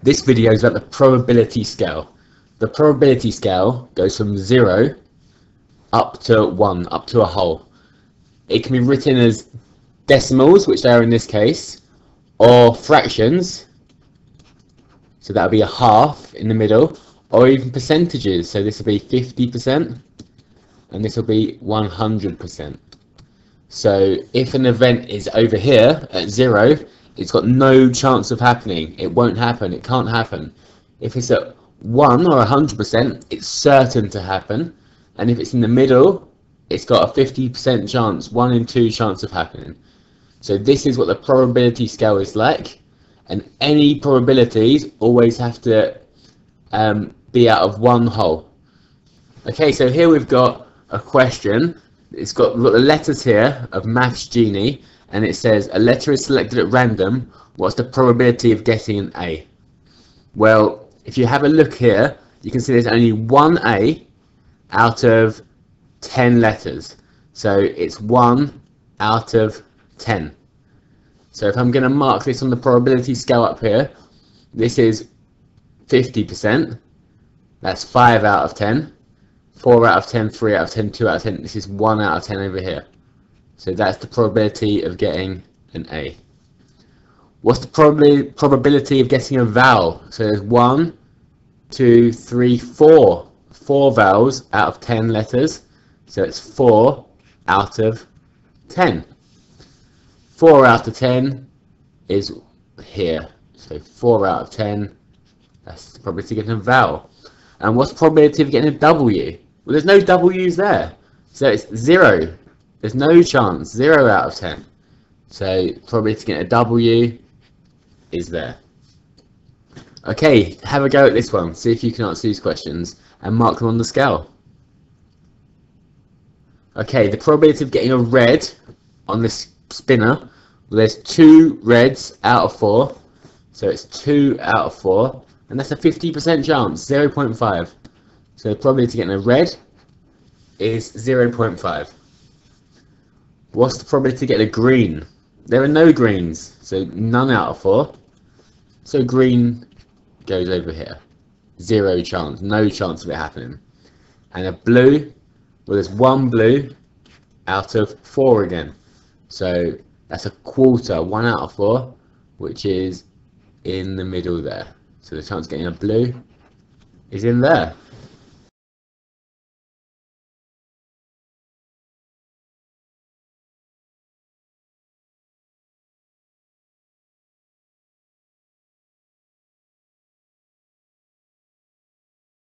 This video is about the probability scale. The probability scale goes from 0 up to 1, up to a whole. It can be written as decimals, which they are in this case, or fractions, so that would be a half in the middle, or even percentages, so this will be 50%, and this will be 100%. So if an event is over here at 0, it's got no chance of happening. It won't happen. It can't happen. If it's at 1 or 100%, it's certain to happen. And if it's in the middle, it's got a 50% chance, 1 in 2 chance of happening. So this is what the probability scale is like. And any probabilities always have to um, be out of one whole. Okay, so here we've got a question. It's got, got the letters here of Maths Genie and it says a letter is selected at random, what's the probability of getting an A? Well, if you have a look here, you can see there's only one A out of 10 letters. So it's 1 out of 10. So if I'm going to mark this on the probability scale up here, this is 50%. That's 5 out of 10. 4 out of 10, 3 out of 10, 2 out of 10. This is 1 out of 10 over here. So that's the probability of getting an A. What's the probability probability of getting a vowel? So there's one, two, three, four. Four vowels out of ten letters. So it's four out of ten. Four out of ten is here. So four out of ten. That's the probability of getting a vowel. And what's the probability of getting a W? Well, there's no W's there. So it's zero there's no chance. 0 out of 10. So probably to get a W is there. Okay, have a go at this one. See if you can answer these questions and mark them on the scale. Okay, the probability of getting a red on this spinner, well, there's two reds out of four. So it's 2 out of 4. And that's a 50% chance, 0.5. So the probability of getting a red is 0.5. What's the probability to get a green? There are no greens, so none out of four. So green goes over here. Zero chance, no chance of it happening. And a blue, well there's one blue out of four again. So that's a quarter, one out of four, which is in the middle there. So the chance of getting a blue is in there.